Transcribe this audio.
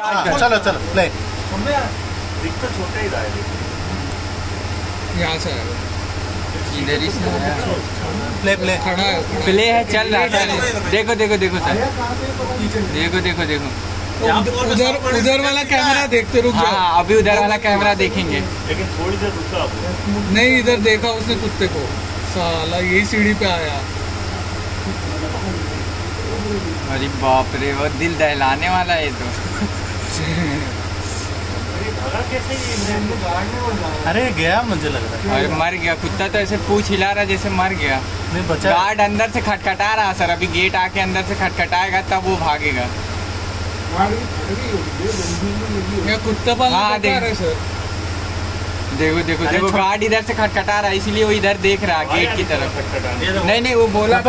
चलो चलो प्ले दिख तो छोटा ही रहा है यहाँ से इधर ही प्ले प्ले। है प्ले है चल रहा है देखो देखो देखो सर। देखो देखो देखो। उधर उधर वाला कैमरा देखते रुक जाओ। हाँ अभी उधर वाला कैमरा देखेंगे। लेकिन थोड़ी देर रुका नहीं इधर देखा उसने कुत्ते को। साला यही सीढ़ी पे आया। अरे बाप रे वो दिल दहलाने वाला है तो। अरे भगा कैसे ये अरे गया मुझे लग रहा है। और मर गया। कुत्ता तो ऐसे पूछ हिला रहा जैसे मर गया। नहीं बचा गार्ड अंदर से खटखटा रहा सर। अभी गेट आके अंदर से खटखटाएगा तब वो भागेगा। कुत्ता पालना हाँ, देख। है सर? देखो देखो देखो गार्ड इधर से खटखटा रहा है इसीलिए वो इधर देख रहा है गेट की तरफ़। नहीं नहीं वो बोला